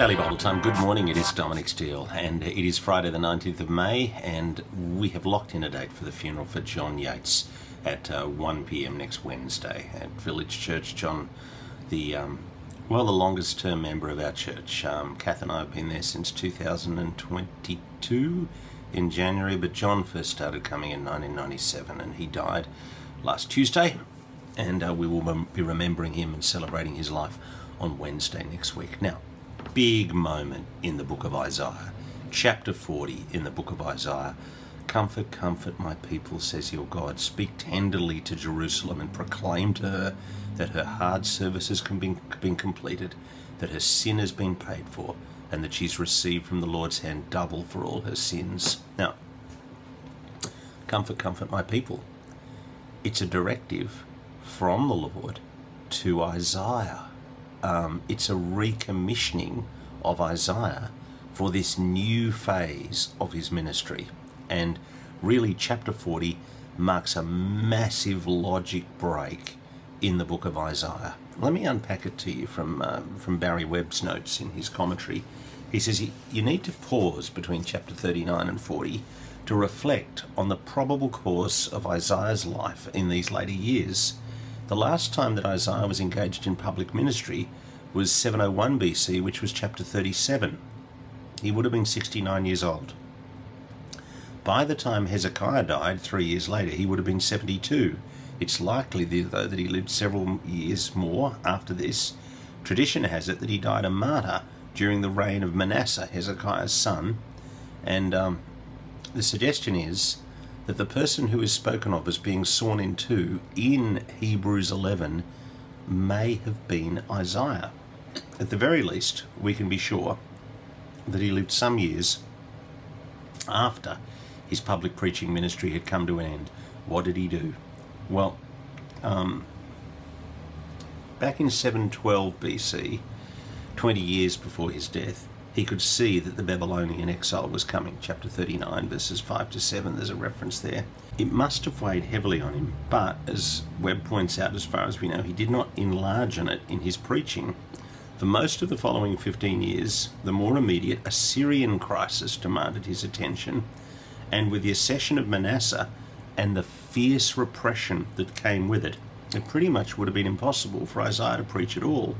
Daily Bible Time. Good morning. It is Dominic Steele, and it is Friday, the 19th of May, and we have locked in a date for the funeral for John Yates at uh, 1 p.m. next Wednesday at Village Church. John, the um, well, the longest term member of our church. Um, Kath and I have been there since 2022 in January, but John first started coming in 1997, and he died last Tuesday, and uh, we will be remembering him and celebrating his life on Wednesday next week. Now, big moment in the book of Isaiah, chapter 40 in the book of Isaiah. Comfort, comfort my people, says your God. Speak tenderly to Jerusalem and proclaim to her that her hard service has been, been completed, that her sin has been paid for, and that she's received from the Lord's hand double for all her sins. Now, comfort, comfort my people. It's a directive from the Lord to Isaiah um, it's a recommissioning of Isaiah for this new phase of his ministry. And really, chapter 40 marks a massive logic break in the book of Isaiah. Let me unpack it to you from, uh, from Barry Webb's notes in his commentary. He says you need to pause between chapter 39 and 40 to reflect on the probable course of Isaiah's life in these later years the last time that Isaiah was engaged in public ministry was 701 BC, which was chapter 37. He would have been 69 years old. By the time Hezekiah died, three years later, he would have been 72. It's likely, though, that he lived several years more after this. Tradition has it that he died a martyr during the reign of Manasseh, Hezekiah's son, and um, the suggestion is that the person who is spoken of as being sawn in two in Hebrews 11 may have been Isaiah. At the very least, we can be sure that he lived some years after his public preaching ministry had come to an end. What did he do? Well, um, back in 712 BC, 20 years before his death, he could see that the Babylonian exile was coming. Chapter 39, verses 5 to 7, there's a reference there. It must have weighed heavily on him, but as Webb points out, as far as we know, he did not enlarge on it in his preaching. For most of the following 15 years, the more immediate Assyrian crisis demanded his attention, and with the accession of Manasseh and the fierce repression that came with it, it pretty much would have been impossible for Isaiah to preach at all.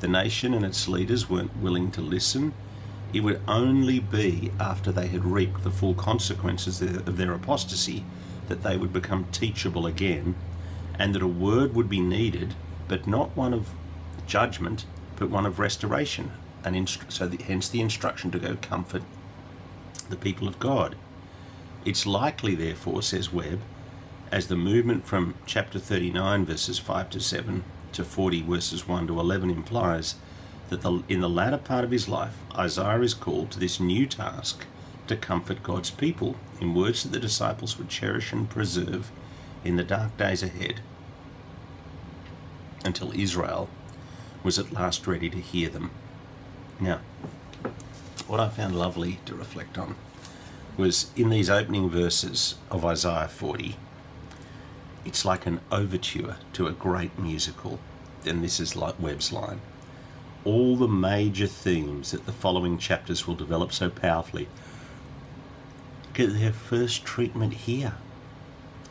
The nation and its leaders weren't willing to listen. It would only be after they had reaped the full consequences of their apostasy that they would become teachable again, and that a word would be needed, but not one of judgment, but one of restoration. And so, the, hence the instruction to go comfort the people of God. It's likely, therefore, says Webb, as the movement from chapter 39, verses 5 to 7, to 40 verses 1 to 11 implies that the, in the latter part of his life, Isaiah is called to this new task to comfort God's people in words that the disciples would cherish and preserve in the dark days ahead until Israel was at last ready to hear them. Now, what I found lovely to reflect on was in these opening verses of Isaiah 40, it's like an overture to a great musical. And this is like Webb's line. All the major themes that the following chapters will develop so powerfully get their first treatment here.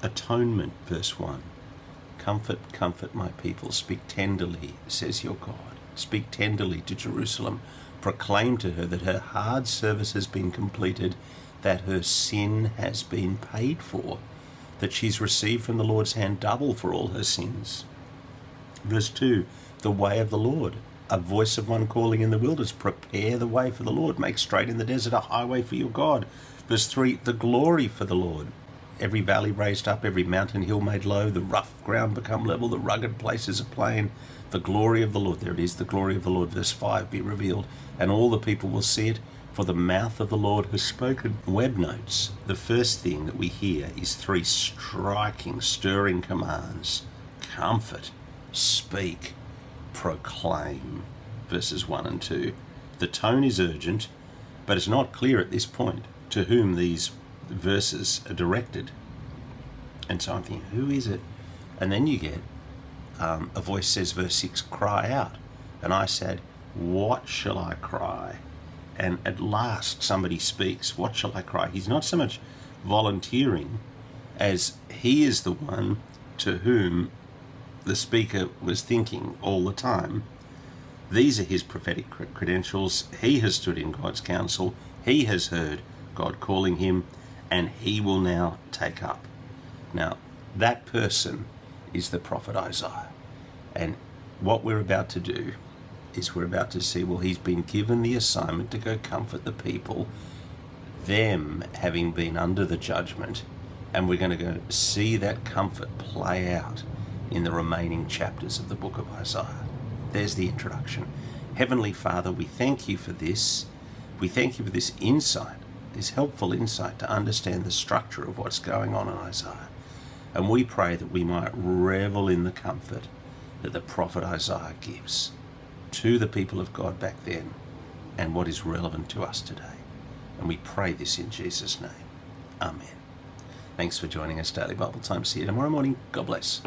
Atonement, verse 1. Comfort, comfort my people. Speak tenderly, says your God. Speak tenderly to Jerusalem. Proclaim to her that her hard service has been completed, that her sin has been paid for that she's received from the Lord's hand double for all her sins. Verse 2 The way of the Lord, a voice of one calling in the wilderness, prepare the way for the Lord, make straight in the desert a highway for your God. Verse 3 The glory for the Lord, every valley raised up, every mountain hill made low, the rough ground become level, the rugged places a plain. The glory of the Lord, there it is, the glory of the Lord, verse 5, be revealed, and all the people will see it for the mouth of the Lord has spoken. Webb notes the first thing that we hear is three striking, stirring commands comfort, speak, proclaim. Verses 1 and 2. The tone is urgent, but it's not clear at this point to whom these verses are directed. And so I'm thinking, who is it? And then you get um, a voice says, verse 6, cry out. And I said, What shall I cry? And at last somebody speaks, What shall I cry? He's not so much volunteering as he is the one to whom the speaker was thinking all the time. These are his prophetic credentials. He has stood in God's counsel. He has heard God calling him, and he will now take up. Now, that person is the prophet Isaiah. And what we're about to do is we're about to see, well, he's been given the assignment to go comfort the people, them having been under the judgment, and we're going to go see that comfort play out in the remaining chapters of the book of Isaiah. There's the introduction. Heavenly Father, we thank you for this. We thank you for this insight, this helpful insight to understand the structure of what's going on in Isaiah. And we pray that we might revel in the comfort that the prophet Isaiah gives to the people of God back then and what is relevant to us today. And we pray this in Jesus' name. Amen. Thanks for joining us, Daily Bible Time. See you tomorrow morning. God bless.